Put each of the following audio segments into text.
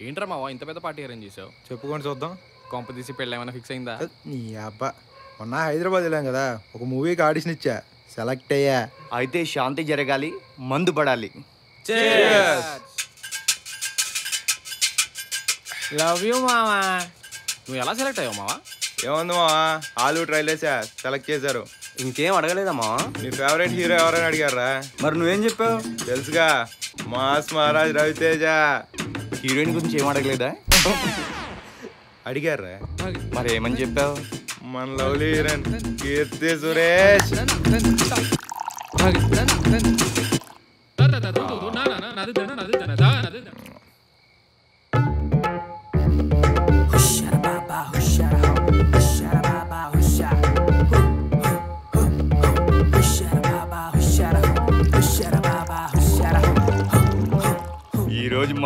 ఏంట్రా మావా ఇంత పెద్ద పార్టీ అరేంజ్ చేసావు? చెప్పుకొని చూద్దాం. కొంప తీసి పెళ్ళి ఏమైనా ఫిక్స్ అయిందా? నీ అబ్బా. మొన్న హైదరాబాద్ వెళ్ళాం కదా ఒక మూవీకి ఆడిషన్ ఇచ్చా. సెలెక్ట్ అయ్యా. అయితే శాంతి జరగాలి మందు పడాలి. లవ్ యూ మావా. నువ్వు ఎలా సెలెక్ట్ అయ్యావు మావా? ఏముంది మావా? ఆలు ట్రైల్ వేసా సెలెక్ట్ చేశారు. ఇంకేం అడగలేదమ్మా మీ ఫేవరెట్ హీరో ఎవరైనా అడిగారా? మరి నువ్వేం చెప్పావు? తెలుసుగా. మాస్ మహారాజ్ రవితేజ. హీరోయిన్ గురించి ఏం అడగలేదా? అడిగారా మరి ఏమని చెప్పావు? మన లవ్లీ హీరోయిన్ కీర్తి సురేష్.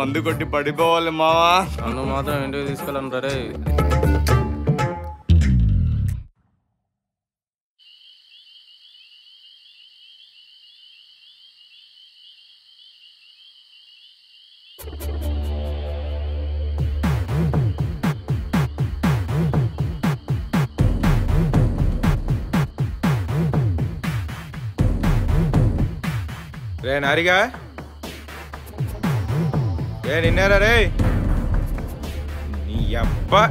మందు కొట్టి పడిపోవాలి మావా. నన్ను మాత్రం ఇంటికి తీసుకెళ్ళను రే. రే నారిగా. రే నిన్నారా రే నీ అబ్బా.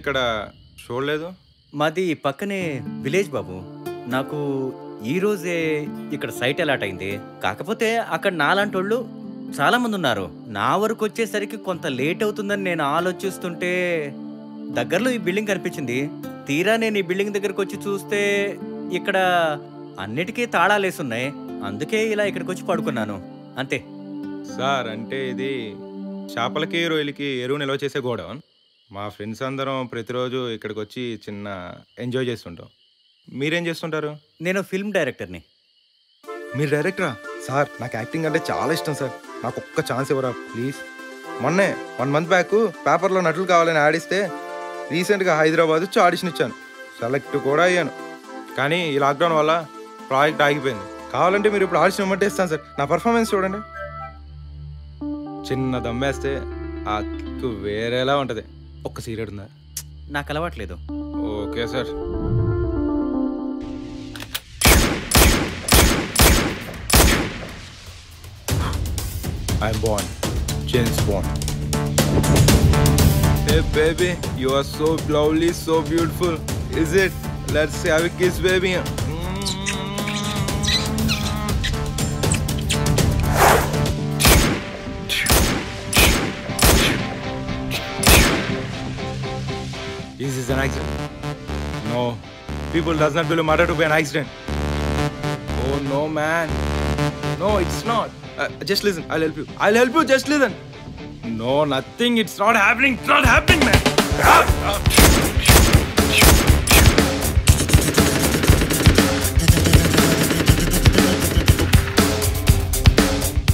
ఇక్కడ చూడలేదు మాది పక్కనే విలేజ్ బాబు. నాకు ఈ రోజే ఇక్కడ సైట్ అలాట్ అయింది. కాకపోతే అక్కడ నాలాంటి వాళ్ళు చాలా మంది ఉన్నారు నా వరకు వచ్చేసరికి కొంత లేట్ అవుతుందని నేను ఆలోచిస్తుంటే దగ్గరలో ఈ బిల్డింగ్ కనిపించింది. తీరా నేను ఈ బిల్డింగ్ దగ్గరకు వచ్చి చూస్తే ఇక్కడ అన్నిటికీ తాళాలేసి ఉన్నాయి అందుకే ఇలా ఇక్కడికి వచ్చి పడుకున్నాను. అంతే. సార్ అంటే ఇది చేపలకి రొయ్యలకి ఎరువు నిల్వ చేసే గోడౌన్? మా ఫ్రెండ్స్ అందరం ప్రతిరోజు ఇక్కడికి వచ్చి చిన్న ఎంజాయ్ చేస్తుంటాం. మీరేం చేస్తుంటారు? నేను ఫిల్మ్ డైరెక్టర్ని. మీరు డైరెక్టరా? సార్ నాకు యాక్టింగ్ అంటే చాలా ఇష్టం సార్. నాకు ఒక్క ఛాన్స్ ఇవ్వరా? ప్లీజ్. మొన్నే వన్ మంత్ బ్యాక్ పేపర్లో నటులు కావాలని ఆడిస్తే రీసెంట్గా హైదరాబాద్ వచ్చి ఆడిషన్ ఇచ్చాను. సెలెక్ట్ కూడా అయ్యాను. కానీ ఈ లాక్డౌన్ వల్ల ప్రాజెక్ట్ ఆగిపోయింది. కావాలంటే మీరు ఇప్పుడు ఆడిషన్ ఇవ్వమంటే ఇస్తాను సార్. నా పర్ఫార్మెన్స్ చూడండి. చిన్న దమ్మేస్తే ఆ కిక్కు వేరేలా ఉంటుంది. ఒక్క సీరియడ్ ఉందా నాకు అలవాట్లేదు okay sir I'm born. James Bond. Hey baby, you are so lovely, so beautiful. Is it? Let's have a kiss, baby. This is an accident. No, people does not believe murder to be an accident. Oh no, man. No, it's not. Uh, just listen. I'll help you. I'll help you. Just listen. No, nothing. It's not happening. It's not happening, man.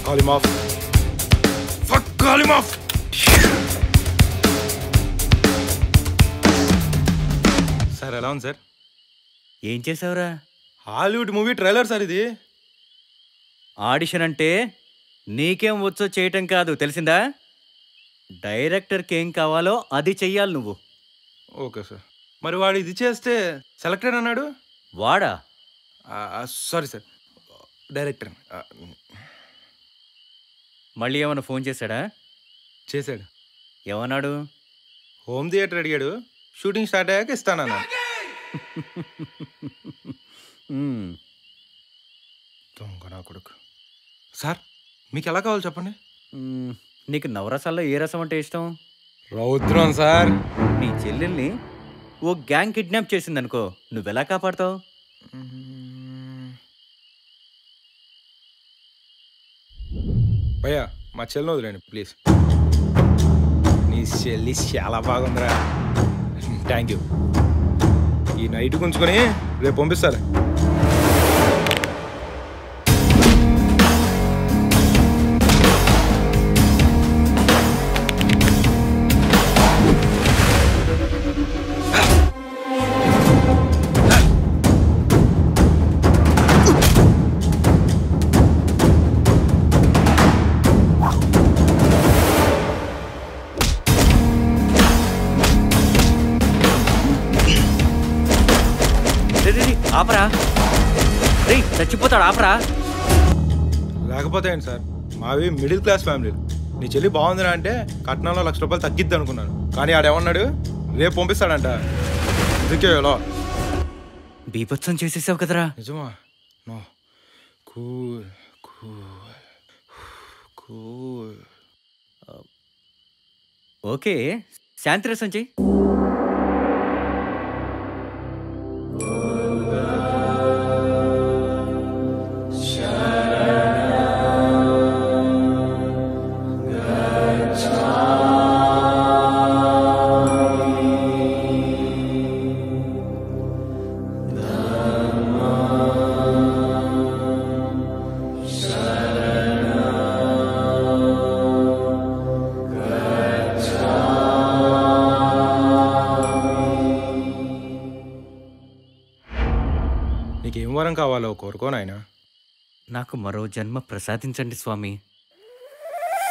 Call him off. Fuck, call him off. Sir ఎలా ఉంది sir? ఏం చేసావురా? Hollywood movie trailer sir ఇది. Audition అంటే నీకేం వచ్చో చేయటం కాదు తెలిసిందా? డైరెక్టర్కి ఏం కావాలో అది చెయ్యాలి నువ్వు. Okay sir. మరి వాడు ఇది చేస్తే సెలెక్టెడ్ అన్నాడు? వాడా? Sorry sir. డైరెక్టర్. మళ్ళీ ఏమైనా ఫోన్ చేశాడా? చేశాడు. ఏమన్నాడు హోమ్ థియేటర్ అడిగాడు. షూటింగ్ స్టార్ట్ అయ్యాక ఇస్తానన్నా. దొంగ నా కొడుకు. సార్ మీకు ఎలా కావాలి చెప్పండి. నీకు నవరసాల్లో ఏ రసం అంటే ఇష్టం? రౌద్రం సార్. నీ చెల్లెల్ని ఓ గ్యాంగ్ కిడ్నాప్ చేసిందనుకో నువ్వెలా కాపాడతావు? భయ్యా మా చెల్లిని వదిలేండి ప్లీజ్. నీ చెల్లి చాలా బాగుందిరా. థ్యాంక్ యూ ఈ నైట్ గుంజుకొని రేపు పంపిస్తారా రే చచ్చిపోతాడు ఆపరా. లేకపోతే ఏంటి సార్? మావి మిడిల్ క్లాస్ ఫ్యామిలీలు నీ చెల్లి బాగుందిరా అంటే కట్నంలో లక్ష రూపాయలు తగ్గిద్ది అనుకున్నాను. కానీ ఆడేమన్నాడు? రేపు పంపిస్తాడంట. అందుకే ఎలా బీభత్సం చేసేసావు కదరా. నిజమా? No. Cool cool cool. Okay. శాంతి రసం చెయ్యి కోరుకో నాయనా? నాకు మరో జన్మ ప్రసాదించండి స్వామి.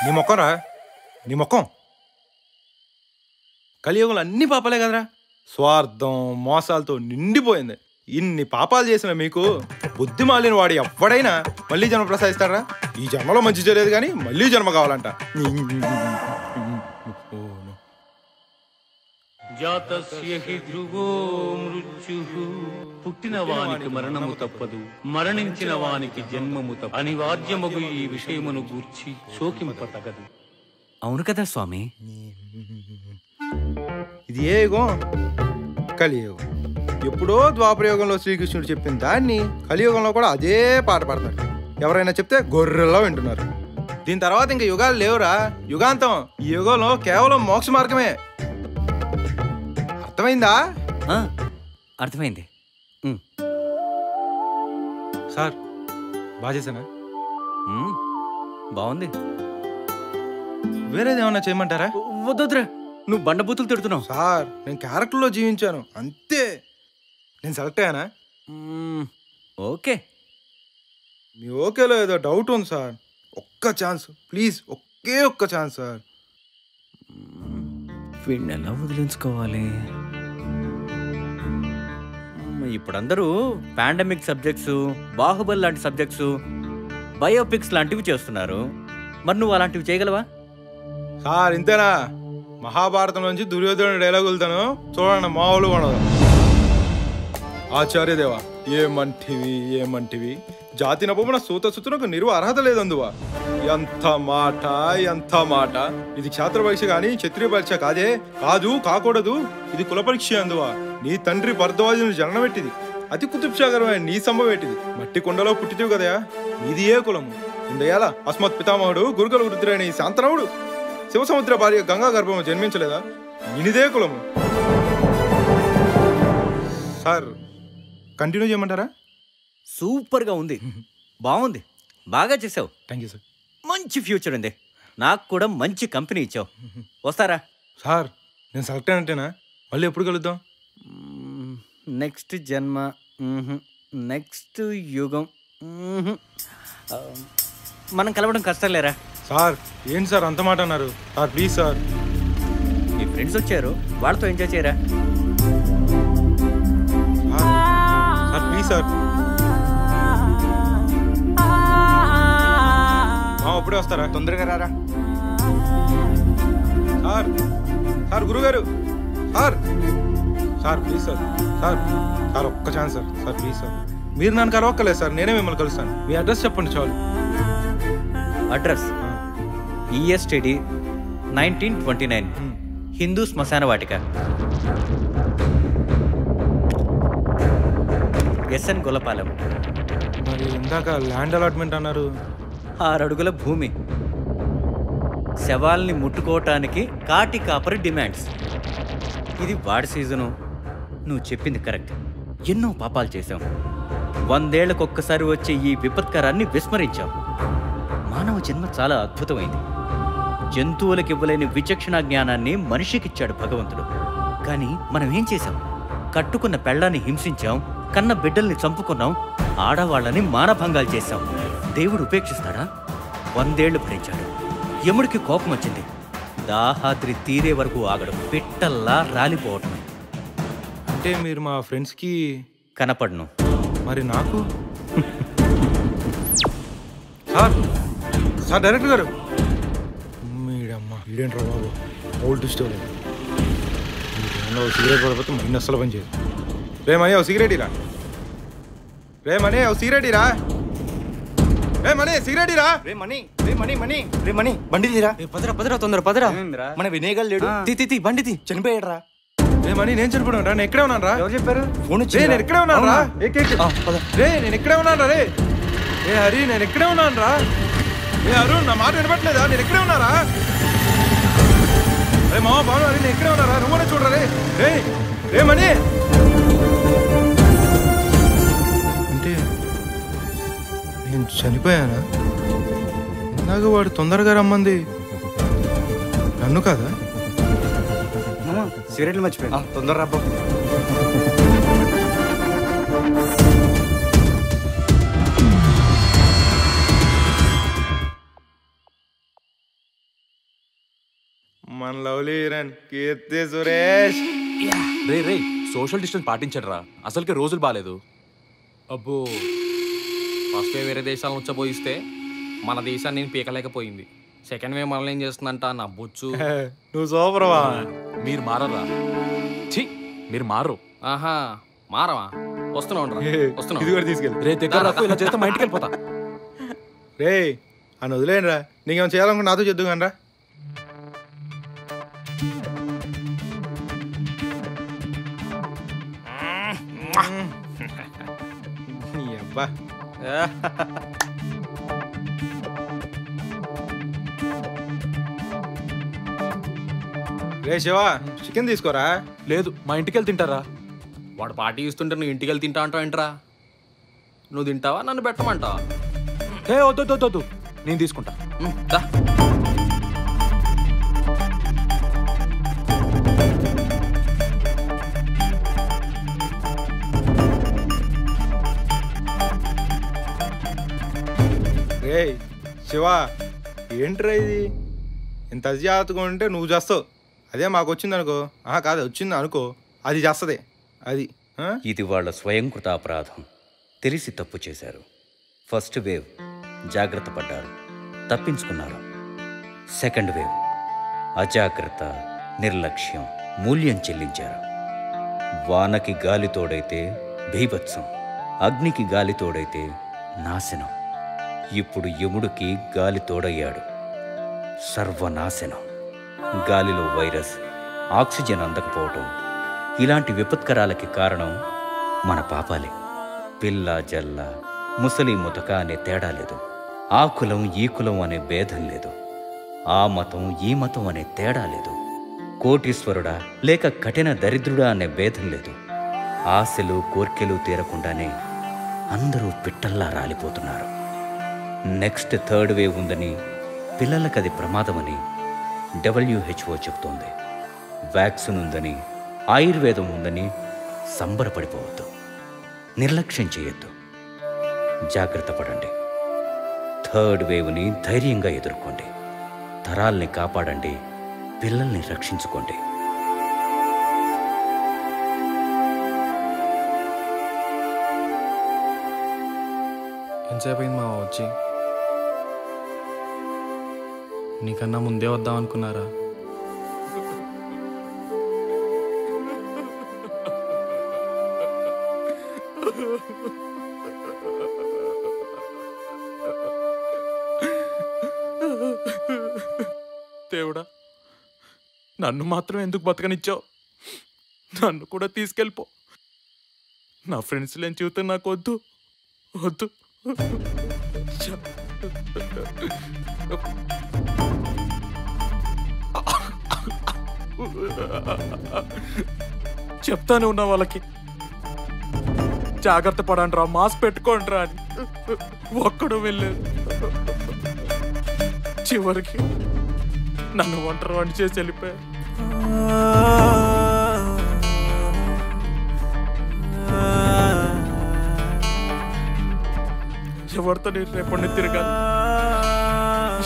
నీ మొక్కం రా నీ మొక్కం? కలియుగంలో అన్ని పాపాలే కదరా. స్వార్థం మోసాలతో నిండిపోయింది. ఇన్ని పాపాలు చేసిన మీకు బుద్ధి మాలిన వాడు ఎవ్వడైనా మళ్ళీ జన్మ ప్రసాదిస్తారా ఈ జన్మలో మంచి చేయలేదు కానీ మళ్ళీ జన్మ కావాలంట. జాతస్య హి ధ్రువో మృత్యుః. పుట్టిన వానికి మరణము తప్పదు మరణించిన వానికి జన్మము తప్పదు. అనివార్యమగు ఈ విషయమును గూర్చి శోకింపతగదు. అవును కదా స్వామి. ఇది ఏ యుగం? కలియుగం. ఎప్పుడో ద్వాపరయుగంలో శ్రీకృష్ణుడు చెప్పిన దాన్ని కలియుగంలో కూడా అదే పాట పాడతారు. ఎవరైనా చెప్తే గొర్రెల్లో వింటున్నారు. దీని తర్వాత ఇంకా యుగాలు లేవురా. యుగాంతం ఈ యుగంలో కేవలం మోక్ష మార్గమే. అర్థమైందా? అర్థమైంది. సార్ బాగా చేశానా? బాగుంది. వేరేది ఏమన్నా చేయమంటారా? వద్దొద్దురా. నువ్వు బండబూతులు తిడుతున్నావు. సార్ నేను క్యారెక్టర్లో జీవించాను. అంతే. నేను సెలెక్ట్ అయ్యానా? ఓకే. మీ ఓకేలో ఏదో డౌట్ ఉంది సార్. ఒక్క ఛాన్స్. ప్లీజ్ ఒకే ఒక్క ఛాన్స్ సార్. వీడిని ఎలా వదిలించుకోవాలి? ఇప్పుడు అందరూ పాండమిక్ సబ్జెక్ట్స్ బాహుబలి లాంటి సబ్జెక్ట్స్ బయోపిక్స్ లాంటివి చేస్తున్నారు. మరి నువ్వు అలాంటివి చేయగలవా? సార్ ఇంతేనా? మహాభారతం నుంచి దుర్యోధన డైలాగ్ చూడండి మామూలు ఉండదు. ఆచార్యదేవా ఏమంటివి ఏమంటివి? జాతి నపమున సూత సుతునకు నిరువ అర్హత లేదందువా? ఎంత మాట ఎంత మాట. ఇది క్షాత్ర పరీక్ష గాని క్షత్రియ పరీక్ష కాదే. కాదు కాకూడదు. ఇది కుల పరీక్ష అందువా. నీ తండ్రి భరద్వాజుని జననమెట్టిది. అతి కుతుబ్సాగరమైన నీ సంభవేటిది మట్టి కొండలో పుట్టితివి కదయా? ఇది ఏ కులము? ఇందయాల అస్మత్ పితామహుడు గురుకుల వృద్ధుడైన ఈ శాంతనవుడు శివసముద్ర భార్య గంగా గర్భము జన్మించలేదా? ఇనిదే కులము. సార్ కంటిన్యూ చేయమంటారా? సూపర్గా ఉంది. బాగుంది. బాగా చేసావు. Thank you sir. మంచి ఫ్యూచర్ ఉంది. నాకు కూడా మంచి కంపెనీ ఇచ్చావు. వస్తారా? సార్ నేను సెలెక్ట్ అయినట్టేనా? మళ్ళీ ఎప్పుడు కలుద్దాం? నెక్స్ట్ జన్మ. నెక్స్ట్ యుగం మనం కలవడం కష్టం లేరా? సార్ ఏంటి సార్ అంత మాట అన్నారు? Sir please sir. Me friends వచ్చారు. వాళ్ళతో ఎంజాయ్ చేయరా? Sir sir please sir. అప్పుడే వస్తారా? తొందరగా రారా. సార్ సార్ గురుగారు. Sir. Sir please sir. Sir sir ఒక్క chance sir. Sir please sir. మీరు నన్ను కలవక్కలేదు సార్ నేనే మిమ్మల్ని కలుస్తాను. మీ అడ్రస్ చెప్పండి చాలు. Address. ESTD nineteen twenty nine. Hindu శ్మశాన వాటిక. ఎస్ఎన్ గులపాలెం మరి ఇందాక ల్యాండ్ అలాట్మెంట్ అన్నారు. ఆరడుగుల భూమి. శవాల్ని ముట్టుకోవటానికి కాటి కాపరి డిమాండ్స్. ఇది వాడి సీజను. నువ్వు చెప్పింది కరెక్ట్. ఎన్నో పాపాలు చేశాం. వందేళ్ళకొక్కసారి వచ్చే ఈ విపత్కరాన్ని విస్మరించాం. మానవ జన్మ చాలా అద్భుతమైంది. జంతువులకు ఇవ్వలేని విచక్షణ జ్ఞానాన్ని మనిషికిచ్చాడు భగవంతుడు. కానీ మనం ఏం చేశాం? కట్టుకున్న పెళ్ళాన్ని హింసించాం. కన్న బిడ్డల్ని చంపుకున్నాం. ఆడవాళ్ళని మానభంగాలు చేశాం. దేవుడు ఉపేక్షిస్తాడా? వందేళ్ళు భరించాడు. యముడికి కోపం వచ్చింది. దాహాద్రి తీరే వరకు ఆగడం. పిట్టల్లా రాలిపోవటం అంటే మీరు మా ఫ్రెండ్స్కి కనపడను. మరి నాకు? సార్ సార్ డైరెక్టర్ గారు. మీడమ్మ వీడేంట్రా బాబు? Old story. సిగరెట్ పడిపోతే మైండ్ అస్సలు పని చేయదు. రే మనీ ఓ సిగరెట్ ఇరా. రే మనీ ఓ సిగరెట్ ఇరా. రే మనీ సిగరెట్ ఇరా. రే మనీ రే మనీ మనీ రే మనీ బండి తీరా. పదరా పదరా తొందర పదరా. మన వినేగల్ లేడు. తీ తీ, తీ బండి తీ. చనిపోయాడు రా రే మనీ నేను చనిపోయాను రా నేను ఇక్కడే ఉన్నాను రా. ఎవరు చెప్పారు? ఫోన్ రే వచ్చింది నేను ఇక్కడే ఉన్నాను రా. రే నేను ఇక్కడే ఉన్నాను రా రే. ఏ హరి నేను ఇక్కడే ఉన్నాను రా. ఏ అరుణ్ నా మాట వినపట్లేదా? నేను ఇక్కడే ఉన్నారా రే. మామ బాను హరి నేను ఇక్కడే ఉన్నారా నువ్వు చూడరా రే. రే రే నేను చనిపోయానా? ఇందాక వాడు తొందరగా రమ్మంది. నన్ను కాదా? సిగరెట్లు మర్చిపోయా తొందర రా బాబు. మన లవ్లీ హీరోయిన్ కీర్తి సురేష్. రే రే సోషల్ డిస్టెన్స్ పాటించడు రా అసలుకి రోజులు బాగాలేదు అబ్బో. ఫస్ట్ వేవ్ వేరే దేశాలను వచ్చపోయిస్తే మన దేశాన్ని నేను పీకలేకపోయింది సెకండ్ వేవ్ మనల్ని ఏం చేస్తుందంట నా బొచ్చు నువ్వు సూపర్వా మీరు మారరా ఛీ మీరు మారు ఆహా మారవా వస్తున్నావు రా ఇది వస్తున్నావు కూడా తీసుకెళ్ళి రే దగ్గర రాకు, ఇలా చేస్తే మా ఇంటికి వెళ్ళిపోతా రే అని వదిలేను రా నీకేమైనా చేయాలనుకుంటే నాతో చెద్దు కానీ రా నీ అబ్బా రే శివ చికెన్ తీసుకోరా? లేదు మా ఇంటికి వెళ్ళి తింటారా? వాడు పార్టీ ఇస్తుంటే నువ్వు ఇంటికి వెళ్ళి తింటా అంటావు ఏంట్రా? నువ్వు తింటావా? నన్ను పెట్టమంటావా? ఏ వద్దు వద్దు, వద్దు వద్దు. నేను తీసుకుంటా. ఏయ్ శివ ఏంట్రా ఇది? ఇంత అజాతగా ఉంటే నువ్వు చేస్తావు. అదే మాకు వచ్చింది అనుకో ఆహా కాదు వచ్చింది అనుకో. అది చేస్తుంది. అది ఇది వాళ్ళ స్వయంకృత అపరాధం. తెలిసి తప్పు చేశారు. ఫస్ట్ వేవ్ జాగ్రత్త పడ్డారు. తప్పించుకున్నారు. సెకండ్ వేవ్ అజాగ్రత్త నిర్లక్ష్యం మూల్యం చెల్లించారు. వానకి గాలి తోడైతే భీభత్సం అగ్నికి గాలి తోడైతే నాశనం. ఇప్పుడు యముడికి గాలి తోడయ్యాడు. సర్వనాశనం. గాలిలో వైరస్ ఆక్సిజన్ అందకపోవటం. ఇలాంటి విపత్కరాలకి కారణం మన పాపాలే. పిల్ల జల్ల ముసలి ముతక అనే తేడా లేదు. ఆ కులం ఈ కులం అనే భేదం లేదు. ఆ మతం ఈ మతం అనే తేడా లేదు. కోటీశ్వరుడా లేక కఠిన దరిద్రుడా అనే భేదం లేదు. ఆశలు కోర్కెలు తీరకుండానే అందరూ పిట్టల్లా రాలిపోతున్నారు. నెక్స్ట్ థర్డ్ వేవ్ ఉందని పిల్లలకు అది ప్రమాదమని డబ్ల్యూహెచ్ఓ చెబుతోంది వ్యాక్సిన్ ఉందని ఆయుర్వేదం ఉందని సంబరపడిపోవద్దు. నిర్లక్ష్యం చేయొద్దు. జాగ్రత్త పడండి. థర్డ్ వేవ్ని ధైర్యంగా ఎదుర్కోండి. తరాల్ని కాపాడండి. పిల్లల్ని రక్షించుకోండి. ఎంతసేపు అయింది మా వచ్చి? నీకన్నా ముందే వద్దాం అనుకున్నారా? దేవుడా నన్ను మాత్రం ఎందుకు బతకనిచ్చావు? నన్ను కూడా తీసుకెళ్ళిపో. నా ఫ్రెండ్స్ లేని జీవితం నాకు వద్దు. వద్దు. చెప్తానే ఉన్నా వాళ్ళకి. జాగ్రత్త పడండి రా మాస్క్ పెట్టుకోండి రా అని. ఒక్కడు వెళ్ళారు చివరికి నన్ను ఒంటరి వంట చేసి వెళ్ళిపోయారు ఎవరితో నేను రేపటి తిరగాలి?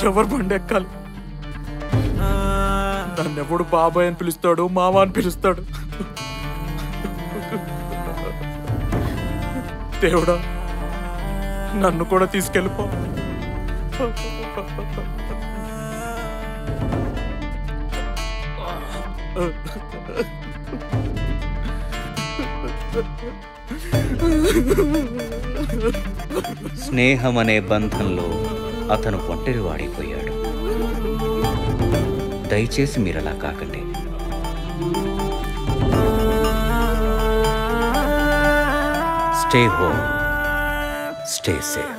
ఎవరు బండి ఎక్కాలి? నన్ను ఎవడు బాబాయ్ అని పిలుస్తాడు మామ అని పిలుస్తాడు? దేవుడా నన్ను కూడా తీసుకెళ్ళిపో. స్నేహం అనే బంధంలో అతను ఒంటరి వాడిపోయాడు దయచేసి మీరు అలా కాకండి. Stay home stay safe